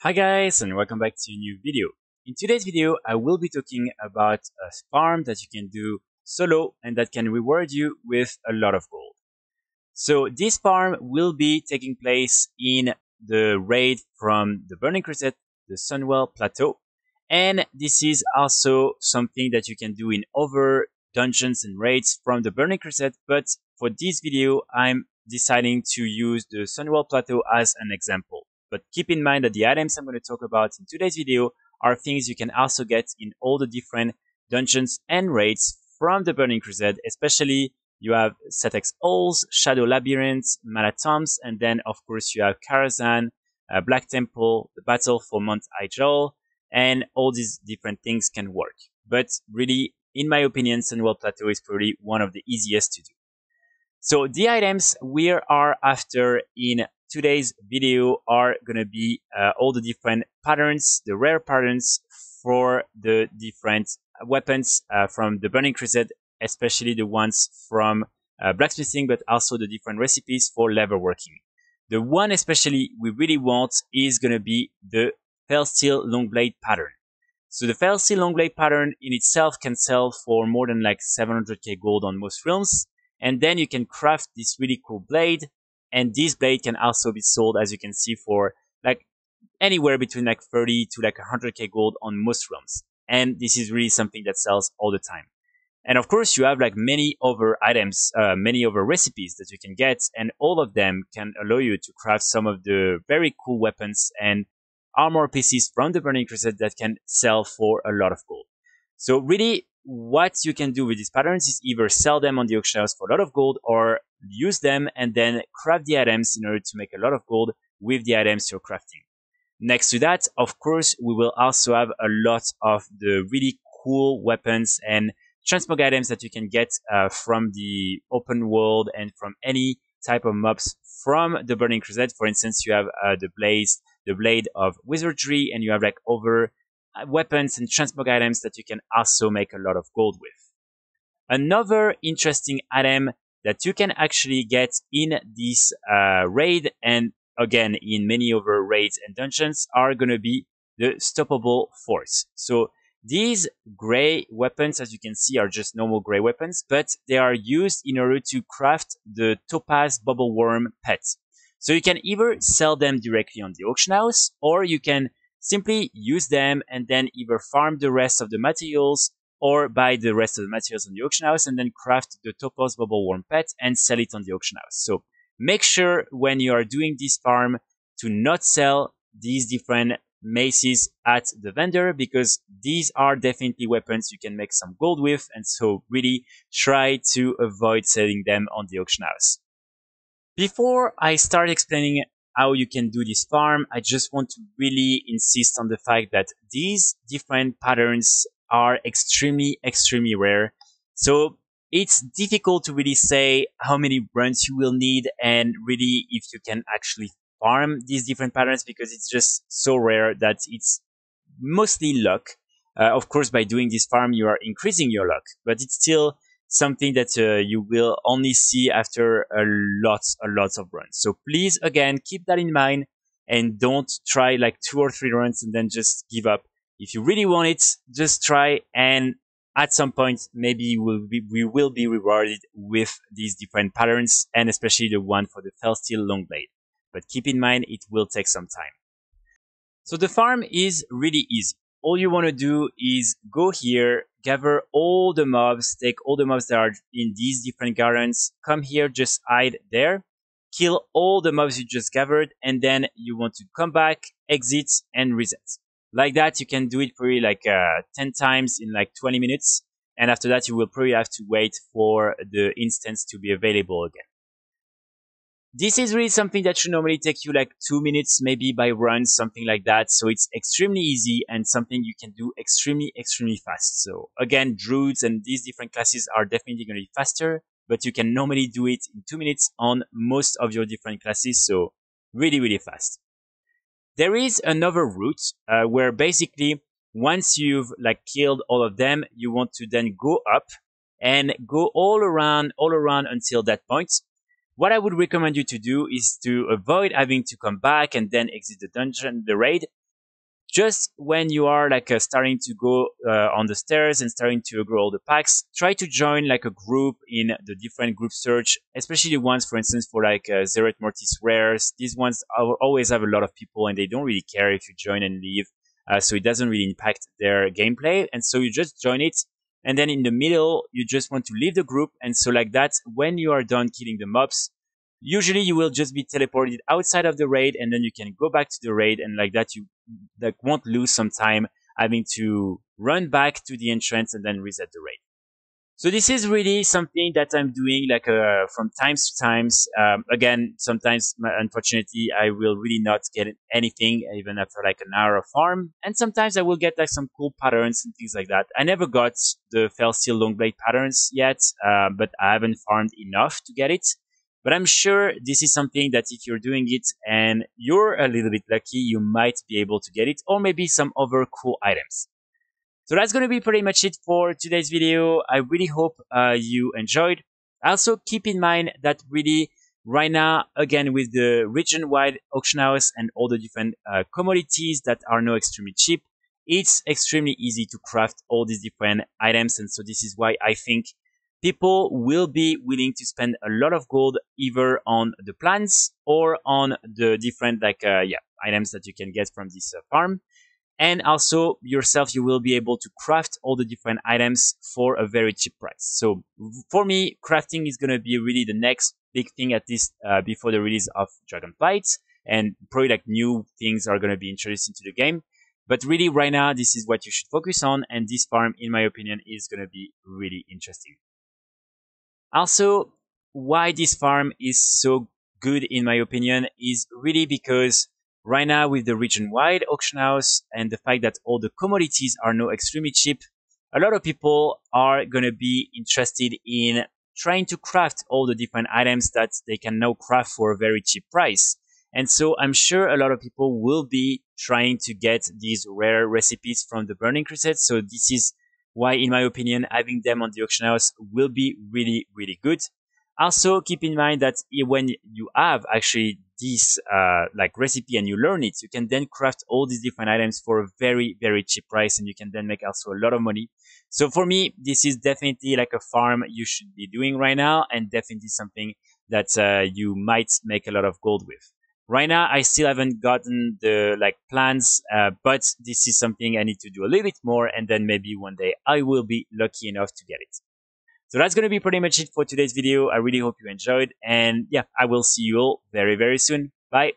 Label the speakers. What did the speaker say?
Speaker 1: Hi guys and welcome back to a new video. In today's video I will be talking about a farm that you can do solo and that can reward you with a lot of gold. So this farm will be taking place in the raid from the Burning Crusade, the Sunwell Plateau and this is also something that you can do in other dungeons and raids from the Burning Crusade but for this video I'm deciding to use the Sunwell Plateau as an example. But keep in mind that the items I'm going to talk about in today's video are things you can also get in all the different dungeons and raids from the Burning Crusade, especially you have Sethekk Halls, Shadow Labyrinth, Mana Tombs, and then of course you have Karazhan, uh, Black Temple, the Battle for Mount Hyjal, and all these different things can work. But really, in my opinion, Sunwell Plateau is probably one of the easiest to do. So the items we are after in today's video are going to be uh, all the different patterns, the rare patterns for the different weapons uh, from the Burning Crusade, especially the ones from uh, blacksmithing, but also the different recipes for leather working. The one especially we really want is going to be the Felsteel Longblade pattern. So the Felsteel Longblade pattern in itself can sell for more than like 700k gold on most realms. And then you can craft this really cool blade and this blade can also be sold, as you can see, for like anywhere between like 30 to like 100k gold on most realms. And this is really something that sells all the time. And of course, you have like many other items, uh, many other recipes that you can get, and all of them can allow you to craft some of the very cool weapons and armor pieces from the Burning Crusade that can sell for a lot of gold. So really, what you can do with these patterns is either sell them on the auction house for a lot of gold or use them and then craft the items in order to make a lot of gold with the items you're crafting. Next to that, of course, we will also have a lot of the really cool weapons and transmog items that you can get uh, from the open world and from any type of mobs from the Burning Crusade. For instance, you have uh, the blaze, the blade of wizardry, and you have like over weapons and transmog items that you can also make a lot of gold with. Another interesting item that you can actually get in this uh, raid and again in many other raids and dungeons are going to be the stoppable force. So these gray weapons, as you can see, are just normal gray weapons, but they are used in order to craft the Topaz Bubble Worm pet. So you can either sell them directly on the auction house, or you can simply use them and then either farm the rest of the materials or buy the rest of the materials on the auction house and then craft the Topaz Bubble Worm pet and sell it on the auction house. So make sure when you are doing this farm to not sell these different maces at the vendor because these are definitely weapons you can make some gold with and so really try to avoid selling them on the auction house. Before I start explaining how you can do this farm, I just want to really insist on the fact that these different patterns are extremely, extremely rare. So it's difficult to really say how many runs you will need and really if you can actually farm these different patterns because it's just so rare that it's mostly luck. Uh, of course, by doing this farm, you are increasing your luck, but it's still something that uh, you will only see after a lot, a lot of runs. So please, again, keep that in mind and don't try like two or three runs and then just give up if you really want it, just try and at some point, maybe we'll be, we will be rewarded with these different patterns and especially the one for the Felsteel Longblade. But keep in mind, it will take some time. So the farm is really easy. All you want to do is go here, gather all the mobs, take all the mobs that are in these different gardens, come here, just hide there, kill all the mobs you just gathered, and then you want to come back, exit, and reset. Like that, you can do it probably like uh, 10 times in like 20 minutes. And after that, you will probably have to wait for the instance to be available again. This is really something that should normally take you like two minutes, maybe by run, something like that. So it's extremely easy and something you can do extremely, extremely fast. So again, druids and these different classes are definitely going to be faster, but you can normally do it in two minutes on most of your different classes. So really, really fast. There is another route uh, where basically once you've like killed all of them, you want to then go up and go all around, all around until that point. What I would recommend you to do is to avoid having to come back and then exit the dungeon, the raid. just when you are like uh, starting to go uh, on the stairs and starting to grow all the packs, try to join like a group in the different group search, especially ones, for instance, for like uh, Zereth Mortis rares. These ones always have a lot of people and they don't really care if you join and leave. Uh, so it doesn't really impact their gameplay. And so you just join it. And then in the middle, you just want to leave the group. And so like that, when you are done killing the mobs, usually you will just be teleported outside of the raid and then you can go back to the raid and like that you like won't lose some time having to run back to the entrance and then reset the raid. So this is really something that I'm doing like uh, from times to times. Um, again, sometimes unfortunately I will really not get anything even after like an hour of farm, and sometimes I will get like some cool patterns and things like that. I never got the Felsteel Longblade patterns yet, uh, but I haven't farmed enough to get it. But I'm sure this is something that if you're doing it and you're a little bit lucky, you might be able to get it, or maybe some other cool items. So that's going to be pretty much it for today's video. I really hope uh, you enjoyed. Also keep in mind that really right now, again, with the region-wide auction house and all the different uh, commodities that are now extremely cheap, it's extremely easy to craft all these different items. And so this is why I think people will be willing to spend a lot of gold either on the plants or on the different like uh, yeah items that you can get from this uh, farm and also yourself you will be able to craft all the different items for a very cheap price. So for me crafting is going to be really the next big thing at least uh, before the release of dragonflight and probably like new things are going to be introduced into the game. But really right now this is what you should focus on. And this farm in my opinion is going to be really interesting. Also why this farm is so good in my opinion is really because Right now, with the region-wide auction house and the fact that all the commodities are now extremely cheap, a lot of people are going to be interested in trying to craft all the different items that they can now craft for a very cheap price. And so I'm sure a lot of people will be trying to get these rare recipes from the Burning Crusade. So this is why, in my opinion, having them on the auction house will be really, really good. Also, keep in mind that when you have actually this uh, like recipe and you learn it, you can then craft all these different items for a very, very cheap price and you can then make also a lot of money. So for me, this is definitely like a farm you should be doing right now and definitely something that uh, you might make a lot of gold with. Right now, I still haven't gotten the like plans, uh, but this is something I need to do a little bit more and then maybe one day I will be lucky enough to get it. So that's going to be pretty much it for today's video. I really hope you enjoyed. And yeah, I will see you all very, very soon. Bye.